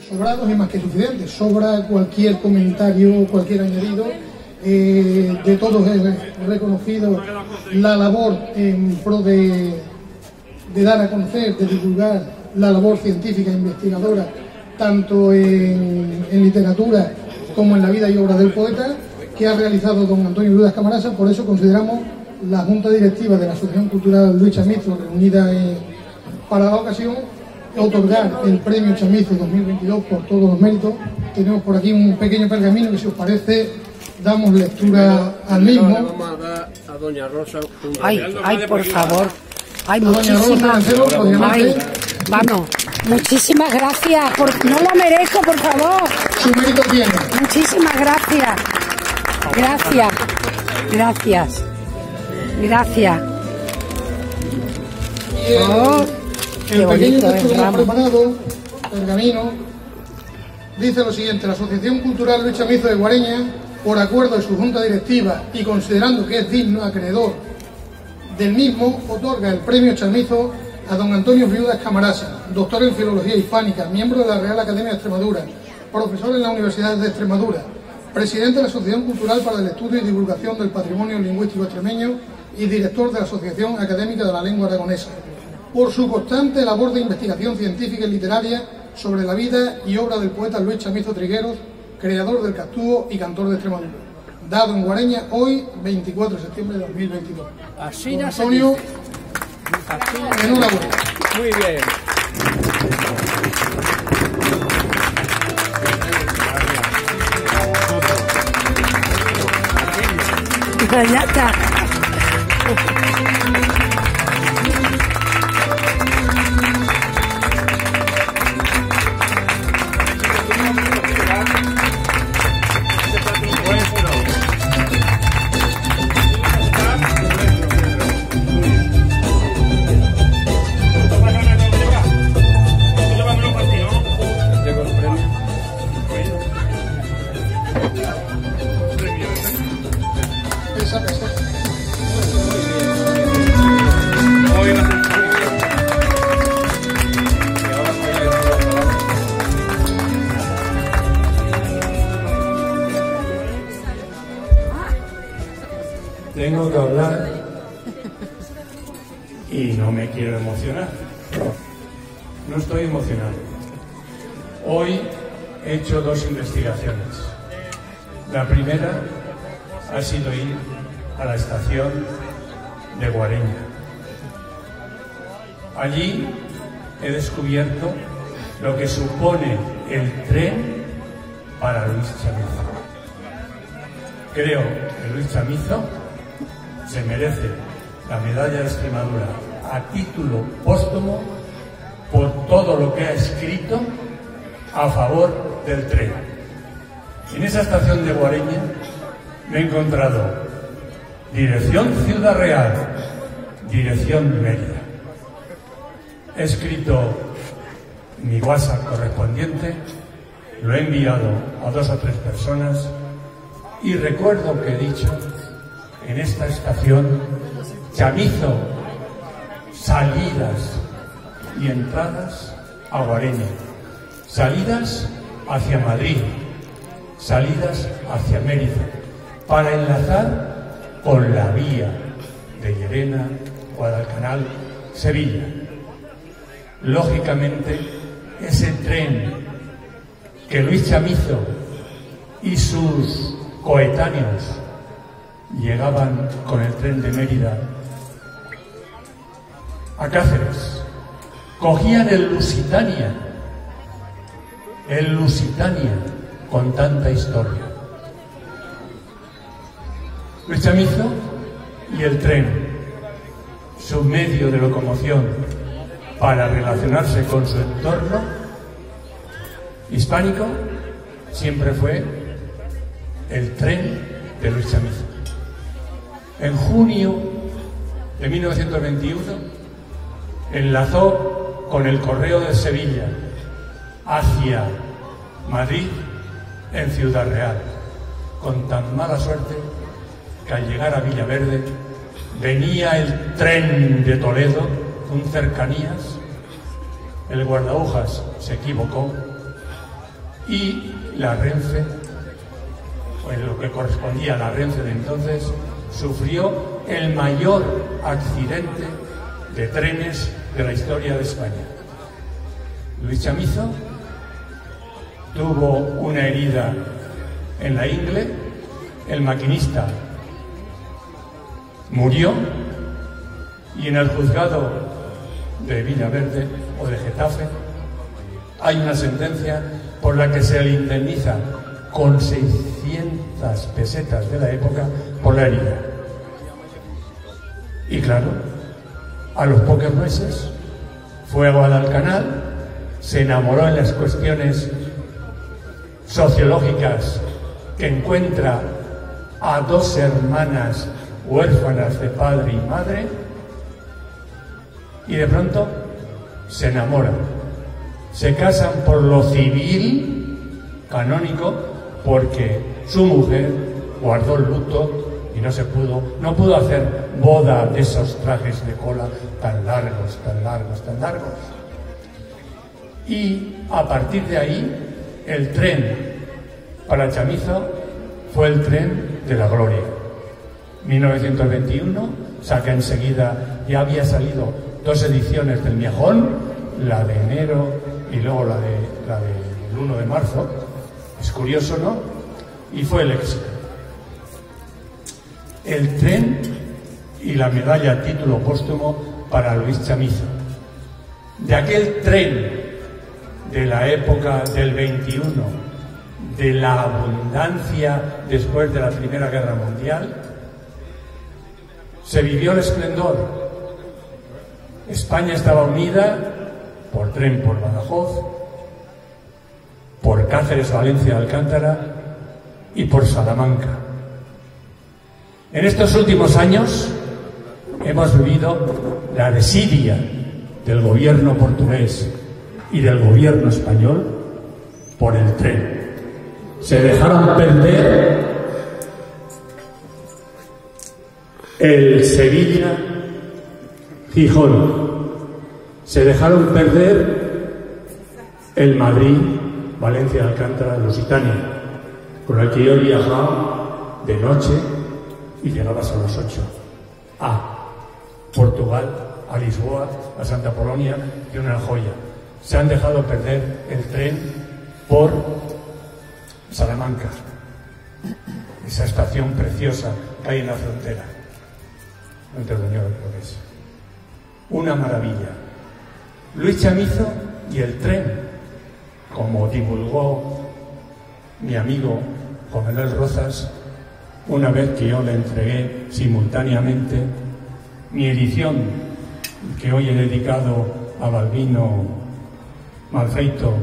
sobrados y más que suficientes. Sobra cualquier comentario, cualquier añadido. Eh, de todos he reconocido la labor en pro de, dar a conocer, de divulgar la labor científica e investigadora, tanto en, literatura como en la vida y obra del poeta, que ha realizado don Antonio Ludas Camarasa. Por eso consideramos la Junta Directiva de la Asociación Cultural Luis Chamizo, reunida para la ocasión, otorgar el premio Chamizo 2022 por todos los méritos. Tenemos por aquí un pequeño pergamino que si os parece damos lectura al mismo. Vamos a dar a doña Rosa un Ay, ay, por favor. Ay, A doña Rosa muchísimas. Hacer vamos. Muchísimas gracias. por- no lo merezco, por favor. su mérito tiene. Muchísimas gracias. Gracias. Gracias. Gracias. Oh, el qué pequeño texto es, que hemos preparado, pergamino, dice lo siguiente, la Asociación Cultural Luis Chamizo de Guareña, por acuerdo de su junta directiva y considerando que es digno acreedor del mismo, otorga el premio Chamizo a don Antonio Viudas Camarasa, doctor en Filología Hispánica, miembro de la Real Academia de Extremadura, profesor en la Universidad de Extremadura, presidente de la Asociación Cultural para el Estudio y Divulgación del Patrimonio Lingüístico Extremeño y director de la Asociación Académica de la Lengua Aragonesa, por su constante labor de investigación científica y literaria sobre la vida y obra del poeta Luis Chamizo Trigueros, creador del Castúo y cantor de Extremadura, dado en Guareña hoy, 24 de septiembre de 2022. Así Don Antonio, enhorabuena. dice. Muy bien. Ya está. Tengo que hablar y no me quiero emocionar. No estoy emocionado. Hoy he hecho dos investigaciones. La primera ha sido ir a la estación de Guareña. Allí he descubierto lo que supone el tren para Luis Chamizo. Creo que Luis Chamizo se merece la medalla de Extremadura a título póstumo por todo lo que ha escrito a favor del tren. En esa estación de Guareña me he encontrado dirección Ciudad Real, dirección Mérida. He escrito mi WhatsApp correspondiente, lo he enviado a dos o tres personas y recuerdo que he dicho en esta estación Chamizo, salidas y entradas a Guareña, salidas hacia Madrid, salidas hacia Mérida, para enlazar con la vía de Llerena, Guadalcanal, Sevilla. Lógicamente, ese tren que Luis Chamizo y sus coetáneos llegaban con el tren de Mérida a Cáceres, cogían el Lusitania, el Lusitania con tanta historia. Luis Chamizo y el tren, su medio de locomoción para relacionarse con su entorno hispánico, siempre fue el tren de Luis Chamizo. En junio de 1921 enlazó con el correo de Sevilla hacia Madrid en Ciudad Real, con tan mala suerte que al llegar a Villaverde venía el tren de Toledo, un cercanías, el guardahojas se equivocó y la Renfe, en lo que correspondía a la Renfe de entonces, sufrió el mayor accidente de trenes de la historia de España. Luis Chamizo tuvo una herida en la ingle, el maquinista murió y en el juzgado de Villaverde o de Getafe hay una sentencia por la que se le indemniza con 600 pesetas de la época por la herida. Y claro, a los pocos meses fue a Guadalcanal, se enamoró en las cuestiones sociológicas que encuentra a dos hermanas huérfanas de padre y madre y de pronto se enamoran. Se casan por lo civil canónico porque su mujer guardó el luto y no se pudo, no pudo hacer boda de esos trajes de cola tan largos, tan largos, tan largos. Y a partir de ahí, el tren para Chamizo fue el tren de la gloria. 1921 saca enseguida, ya había salido dos ediciones del Miajón, la de enero y luego la, de, la del 1 de marzo. Es curioso, ¿no? Y fue el éxito. El tren y la medalla a título póstumo para Luis Chamizo. De aquel tren de la época del 21, de la abundancia después de la Primera Guerra Mundial, se vivió el esplendor. España estaba unida por tren por Badajoz, por Cáceres, Valencia, Alcántara y por Salamanca. En estos últimos años hemos vivido la desidia del gobierno portugués y del gobierno español por el tren. Se dejaron perder el Sevilla Gijón. Se dejaron perder el Madrid, Valencia, Alcántara, Lusitania, con el que yo viajaba de noche y llegabas a las 8 a Portugal, a Lisboa, a Santa Polonia y una joya. Se han dejado perder el tren por Salamanca, esa estación preciosa que hay en la frontera. Entre es. Una maravilla. Luis Chamizo y el tren, como divulgó mi amigo Juan Manuel Rozas, una vez que yo le entregué simultáneamente mi edición que hoy he dedicado a Balbino Malfeito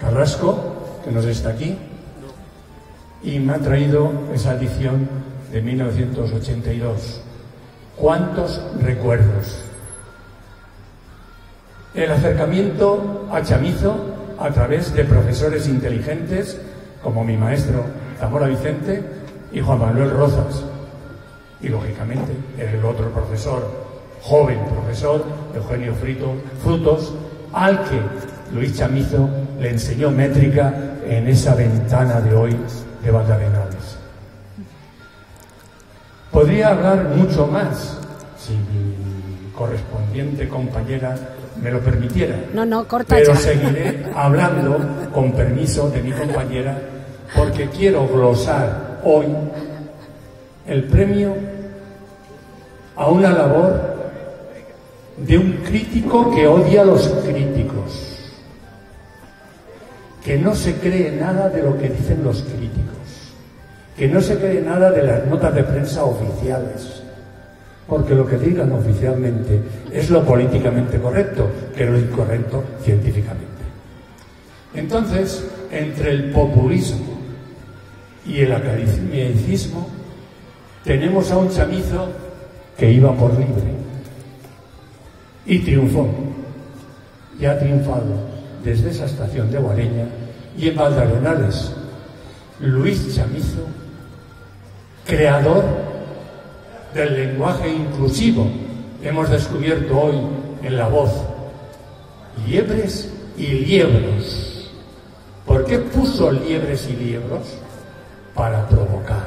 Carrasco, que nos está aquí, y me ha traído esa edición de 1982. ¿Cuántos recuerdos? El acercamiento a Chamizo a través de profesores inteligentes como mi maestro Zamora Vicente y Juan Manuel Rozas. Y lógicamente el otro profesor, joven profesor, Eugenio Frito, Frutos, al que Luis Chamizo le enseñó métrica en esa ventana de hoy de Valdarenales. Podría hablar mucho más si mi correspondiente compañera me lo permitiera. No, no, corta Pero ya. seguiré hablando con permiso de mi compañera porque quiero glosar hoy el premio a una labor de un crítico que odia a los críticos, que no se cree nada de lo que dicen los críticos, que no se cree nada de las notas de prensa oficiales, porque lo que digan oficialmente es lo políticamente correcto, que lo incorrecto científicamente. Entonces, entre el populismo y el academicismo, tenemos a un chamizo que iba por libre y triunfó. Y ha triunfado desde esa estación de Guareña y en Valdarenales. Luis Chamizo, creador del lenguaje inclusivo, hemos descubierto hoy en la voz liebres y liebros, ¿Por qué puso liebres y liebros? Para provocar.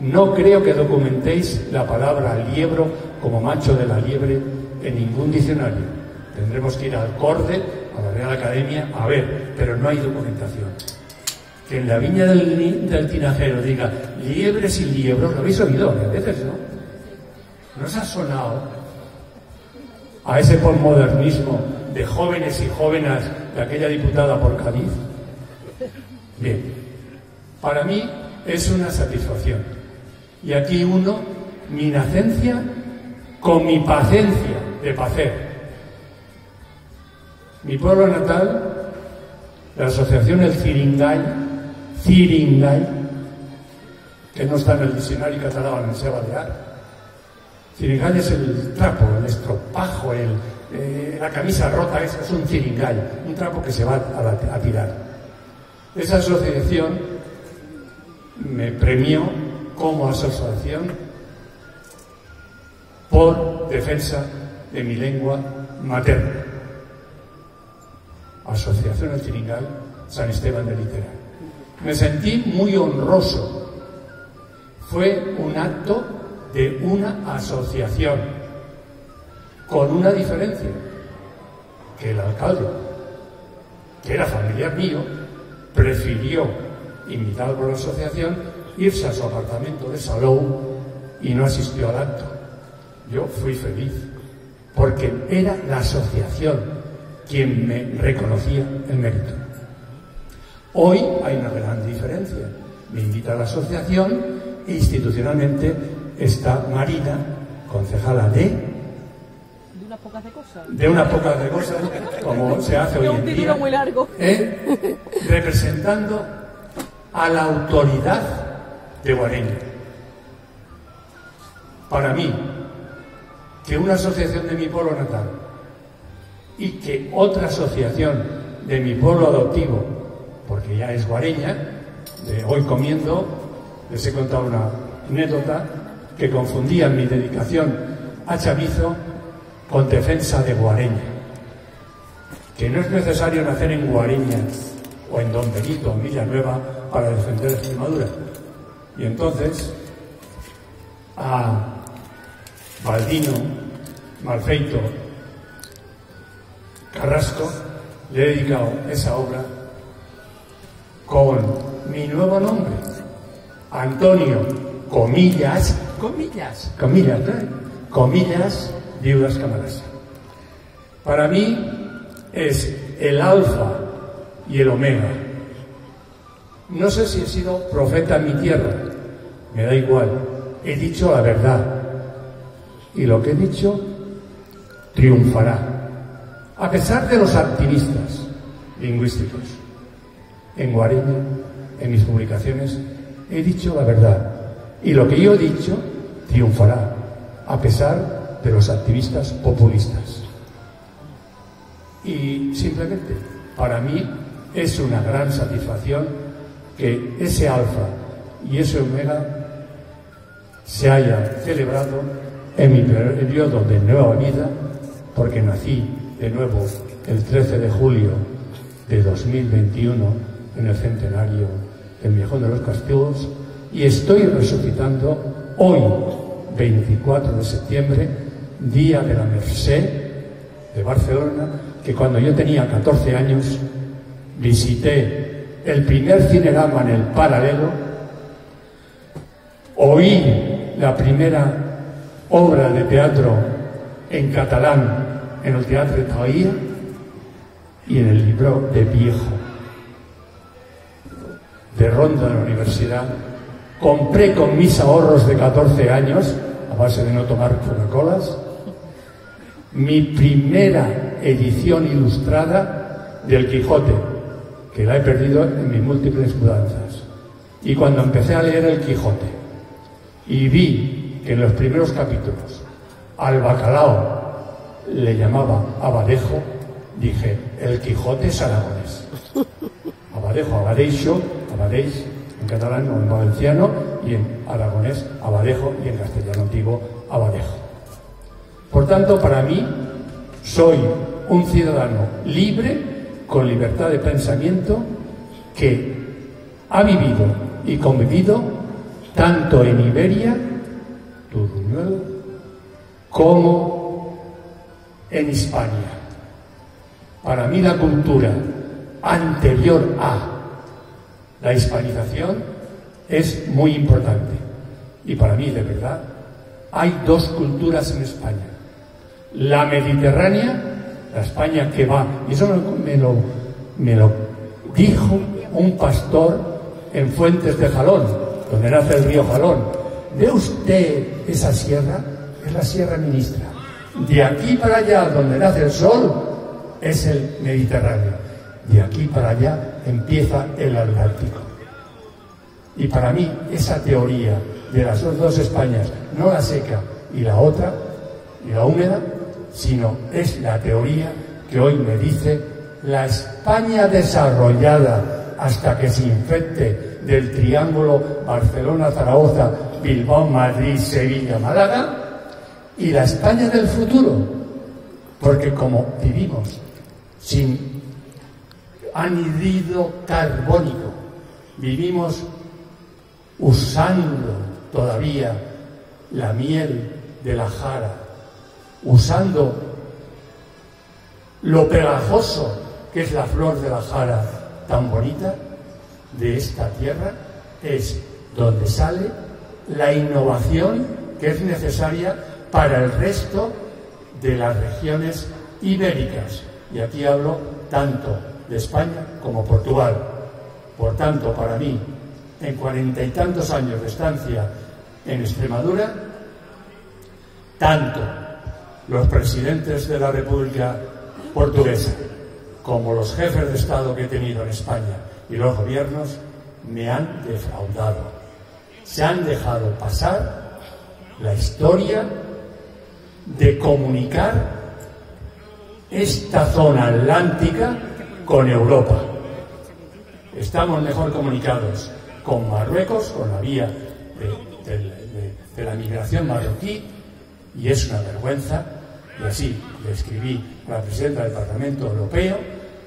No creo que documentéis la palabra liebro como macho de la liebre en ningún diccionario. Tendremos que ir al Corde, a la Real Academia, a ver, pero no hay documentación. Que en la viña del, del tinajero diga liebres y liebros, lo habéis oído a veces, ¿no? ¿No os ha sonado a ese posmodernismo de jóvenes y jóvenes de aquella diputada por Cádiz? Bien, para mí es una satisfacción. Y aquí uno mi nacencia con mi paciencia de pacer. Mi pueblo natal, la asociación El Ciringay, Ciringay, que no está en el diccionario catalán en el Balear, Ciringay es el trapo, el estropajo, el, eh, la camisa rota, esa es un ciringay, un trapo que se va a, a tirar. Esa asociación me premió como asociación por defensa de mi lengua materna. Asociación El Ciringay, San Esteban de Literal. Me sentí muy honroso. Fue un acto de una asociación, con una diferencia, que el alcalde, que era familiar mío, prefirió, invitado por la asociación, irse a su apartamento de Salou y no asistió al acto. Yo fui feliz, porque era la asociación quien me reconocía el mérito. Hoy hay una gran diferencia. Me invita a la asociación e institucionalmente está Marina, concejala de, De unas pocas de cosas. de una poca de cosas, como se hace hoy en día, muy largo. ¿eh? representando a la autoridad de Guareña. Para mí, que una asociación de mi pueblo natal y que otra asociación de mi pueblo adoptivo, porque ya es guareña, de hoy comiendo, les he contado una anécdota que confundía mi dedicación a Chavizo con defensa de Guareña. Que no es necesario nacer en Guareña o en Don Benito en Villanueva para defender Extremadura. Y entonces, a Baldino, Malfeito, Carrasco, le he dedicado esa obra con mi nuevo nombre, Antonio, comillas, comillas, comillas, ¿eh? comillas, Viudas Camarasa. Para mí es el alfa y el omega. No sé si he sido profeta en mi tierra, me da igual, he dicho la verdad y lo que he dicho triunfará. A pesar de los activistas lingüísticos, en Guareña, en mis publicaciones, he dicho la verdad. Y lo que yo he dicho triunfará, a pesar de los activistas populistas. Y simplemente, para mí, es una gran satisfacción que ese alfa y ese omega se haya celebrado en mi periodo de nueva vida, porque nací de nuevo el 13 de julio de 2021 en el centenario del Viejón de los Castigos y estoy resucitando hoy, 24 de septiembre, día de la Merced de Barcelona, que cuando yo tenía 14 años visité el primer cinerama en el paralelo, oí la primera obra de teatro en catalán en el Teatro de Taía y en el libro de viejo de Ronda de la universidad. Compré con mis ahorros de 14 años, a base de no tomar Coca-Colas, mi primera edición ilustrada del Quijote, que la he perdido en mis múltiples mudanzas. Y cuando empecé a leer el Quijote y vi que en los primeros capítulos al bacalao le llamaba abadejo, dije, el Quijote es aragonés. Abadejo, abadeixo, abadeix en catalán o en valenciano y en aragonés abadejo y en castellano antiguo abadejo. Por tanto, para mí, soy un ciudadano libre con libertad de pensamiento que ha vivido y convivido tanto en Iberia, como en Hispania. Para mí la cultura anterior a la hispanización es muy importante. Y para mí, de verdad, hay dos culturas en España. La mediterránea, la España que va, y eso me lo, me lo dijo un pastor en Fuentes de Jalón, donde nace el río Jalón. ¿Ve usted esa sierra? Es la Sierra Ministra. De aquí para allá, donde nace el sol, es el Mediterráneo. De aquí para allá empieza el Atlántico. Y para mí, esa teoría de las dos Españas, no la seca y la otra, y la húmeda, sino es la teoría que hoy me dice la España desarrollada hasta que se infecte del triángulo Barcelona-Zaragoza, Bilbao-Madrid, Sevilla-Málaga, y la España del futuro, porque como vivimos sin anhidrido carbónico, vivimos usando todavía la miel de la jara, usando lo pegajoso que es la flor de la jara tan bonita de esta tierra, es donde sale la innovación que es necesaria para el resto de las regiones ibéricas. Y aquí hablo tanto de España como Portugal. Por tanto, para mí, en cuarenta y tantos años de estancia en Extremadura, tanto los presidentes de la República Portuguesa como los jefes de Estado que he tenido en España y los gobiernos me han defraudado. Se han dejado pasar la historia de comunicar esta zona atlántica con Europa. Estamos mejor comunicados con Marruecos, con la vía de, la migración marroquí, y es una vergüenza, y así le escribí a la presidenta del Parlamento Europeo,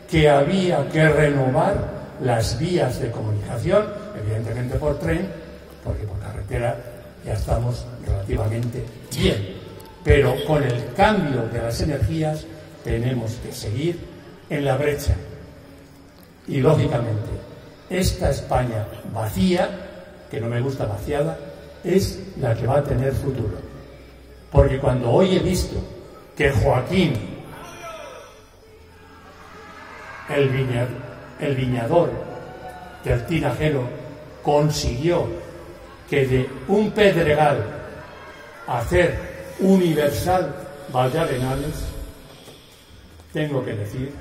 que había que renovar las vías de comunicación, evidentemente por tren, porque por carretera ya estamos relativamente bien. Pero con el cambio de las energías tenemos que seguir en la brecha. Y lógicamente, esta España vacía, que no me gusta vaciada, es la que va a tener futuro. Porque cuando hoy he visto que Joaquín, el, el viñador del Tinajero, consiguió que de un pedregal hacer universal Vallarenales, tengo que decir,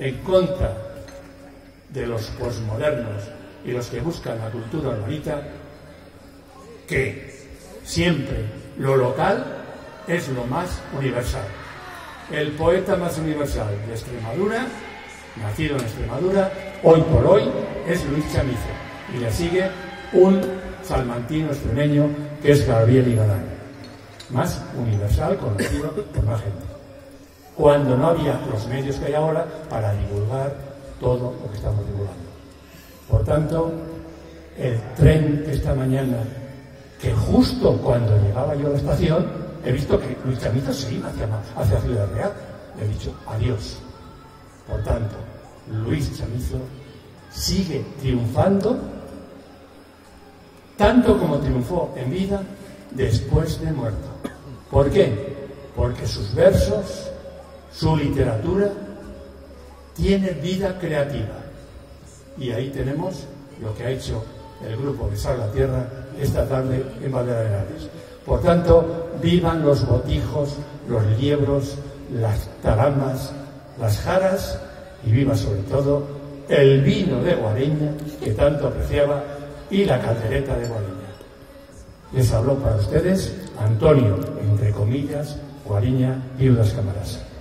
en contra de los posmodernos y los que buscan la cultura urbanita, que siempre lo local es lo más universal. El poeta más universal de Extremadura, nacido en Extremadura, hoy por hoy es Luis Chamizo. Y le sigue un salmantino extremeño que es Gabriel Ibarán. Más universal, conocido por más gente. Cuando no había los medios que hay ahora para divulgar todo lo que estamos divulgando. Por tanto, el tren de esta mañana, que justo cuando llegaba yo a la estación, he visto que Luis Chamizo se iba hacia, hacia Ciudad Real. He dicho adiós. Por tanto, Luis Chamizo sigue triunfando tanto como triunfó en vida después de muerto. ¿Por qué? Porque sus versos, su literatura, tiene vida creativa. Y ahí tenemos lo que ha hecho el grupo de Sal la Tierra esta tarde en Valdearenales. Por tanto, vivan los botijos, los liebros, las taramas, las jaras y viva sobre todo el vino de Guareña que tanto apreciaba y la caldereta de Guareña. Les habló para ustedes Antonio, entre comillas, Guariña y Udas Camarasa.